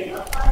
Yeah.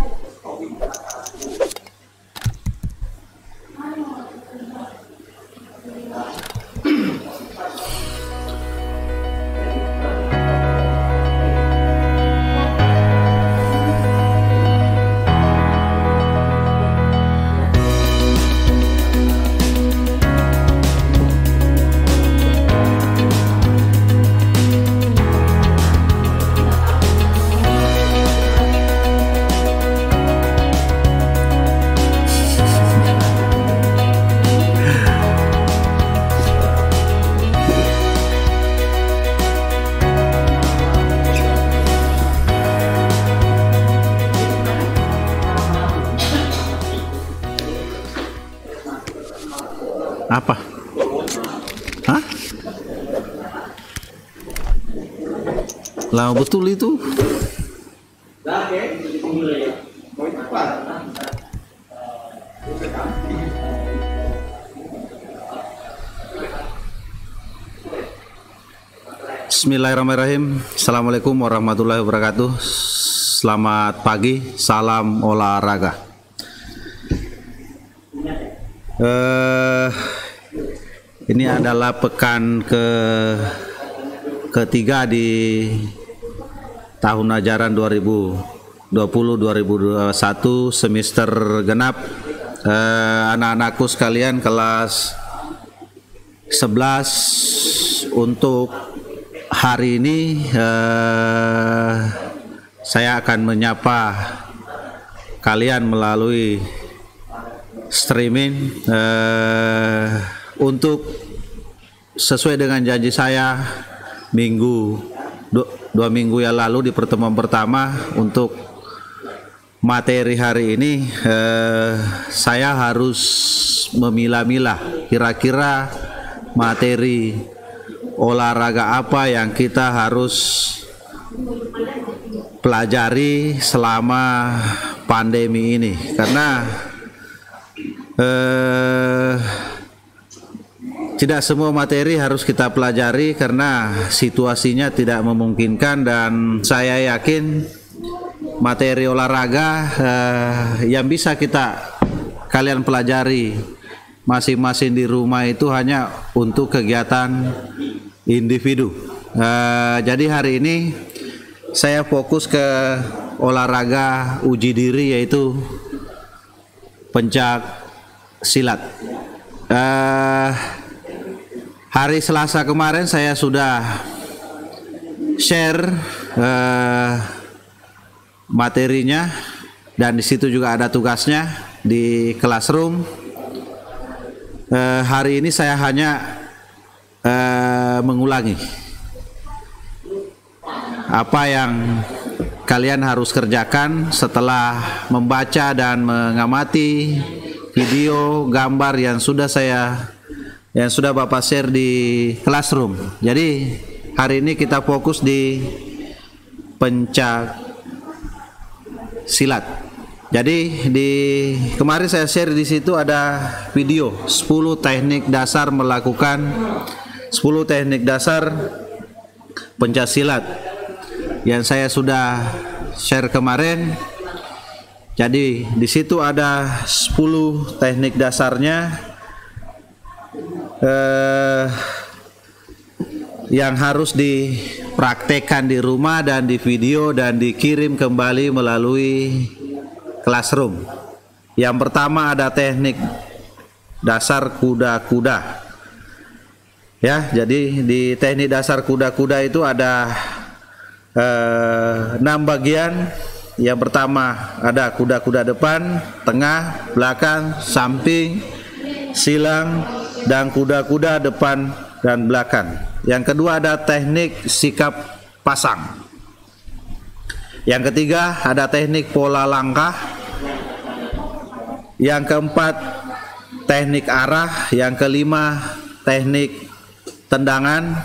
Apa? Hah? Lah betul itu. Bismillahirrahmanirrahim. Assalamualaikum warahmatullahi wabarakatuh. Selamat pagi, salam olahraga. Eh, ini adalah pekan ke ketiga di tahun ajaran 2020-2021 semester genap. Eh, anak-anakku sekalian kelas 11 untuk hari ini eh, saya akan menyapa kalian melalui streaming eh, untuk sesuai dengan janji saya minggu dua, minggu yang lalu di pertemuan pertama untuk materi hari ini eh, saya harus memilah-milah kira-kira materi olahraga apa yang kita harus pelajari selama pandemi ini. Karena eh, tidak semua materi harus kita pelajari karena situasinya tidak memungkinkan dan saya yakin materi olahraga eh, yang bisa kita kalian pelajari masing-masing di rumah itu hanya untuk kegiatan individu. Eh, jadi hari ini saya fokus ke olahraga uji diri yaitu pencak silat. Uh, hari Selasa kemarin saya sudah share uh, materinya dan di situ juga ada tugasnya di classroom. Uh, hari ini saya hanya uh, mengulangi apa yang kalian harus kerjakan setelah membaca dan mengamati video gambar yang sudah saya yang sudah Bapak share di classroom. Jadi hari ini kita fokus di pencak silat. Jadi di kemarin saya share di situ ada video 10 teknik dasar melakukan 10 teknik dasar pencak silat yang saya sudah share kemarin. Jadi di situ ada 10 teknik dasarnya eh, yang harus dipraktekkan di rumah dan di video dan dikirim kembali melalui classroom. Yang pertama ada teknik dasar kuda-kuda. Ya, jadi di teknik dasar kuda-kuda itu ada eh, bagian. Yang pertama ada kuda-kuda depan, tengah, belakang, samping, silang, dan kuda-kuda depan dan belakang. Yang kedua ada teknik sikap pasang. Yang ketiga ada teknik pola langkah. Yang keempat teknik arah. Yang kelima teknik tendangan.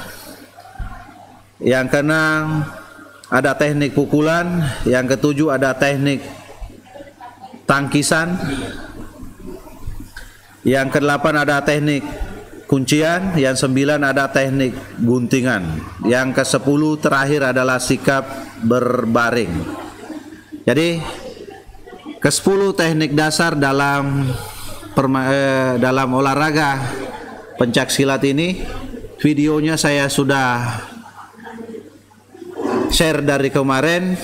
Yang keenam ada teknik pukulan, yang ketujuh ada teknik tangkisan, yang kedelapan ada teknik kuncian, yang sembilan ada teknik guntingan, yang ke sepuluh terakhir adalah sikap berbaring. Jadi ke-10 teknik dasar dalam eh, dalam olahraga pencak silat ini videonya saya sudah share dari kemarin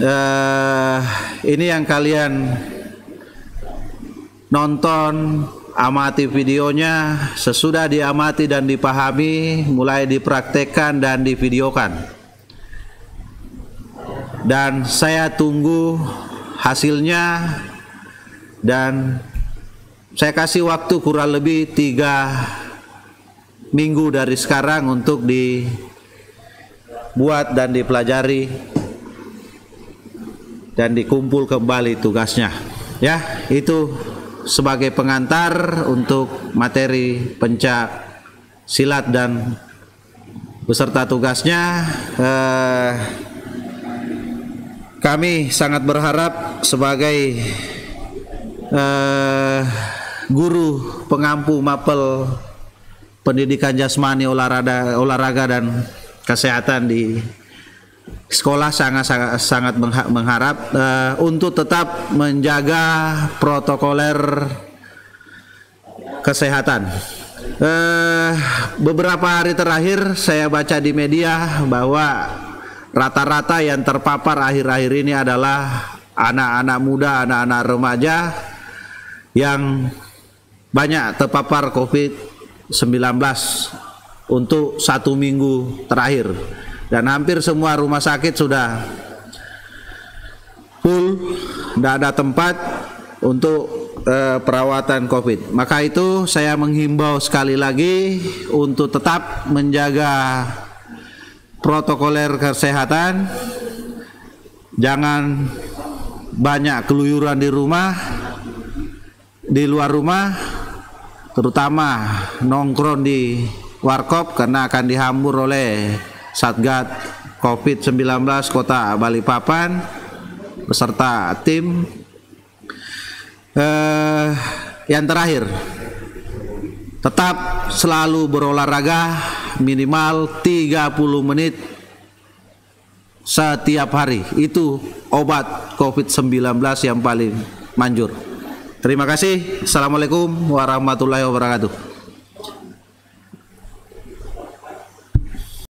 uh, ini yang kalian nonton amati videonya sesudah diamati dan dipahami mulai dipraktekkan dan divideokan. Dan saya tunggu hasilnya dan saya kasih waktu kurang lebih tiga minggu dari sekarang untuk dibuat dan dipelajari dan dikumpul kembali tugasnya. Ya itu sebagai pengantar untuk materi pencak silat dan beserta tugasnya eh, kami sangat berharap sebagai uh, guru pengampu mapel pendidikan jasmani olahraga olahraga dan kesehatan di sekolah sangat sangat, sangat mengharap uh, untuk tetap menjaga protokoler kesehatan. Uh, beberapa hari terakhir saya baca di media bahwa rata-rata yang terpapar akhir-akhir ini adalah anak-anak muda, anak-anak remaja yang banyak terpapar COVID-19 untuk satu minggu terakhir dan hampir semua rumah sakit sudah full, tidak ada tempat untuk uh, perawatan COVID. Maka itu saya menghimbau sekali lagi untuk tetap menjaga protokoler kesehatan jangan banyak keluyuran di rumah di luar rumah terutama nongkrong di warkop karena akan dihambur oleh Satgas COVID-19 Kota Balikpapan beserta tim eh, yang terakhir tetap selalu berolahraga minimal 30 menit setiap hari. Itu obat COVID-19 yang paling manjur. Terima kasih. Assalamualaikum warahmatullahi wabarakatuh.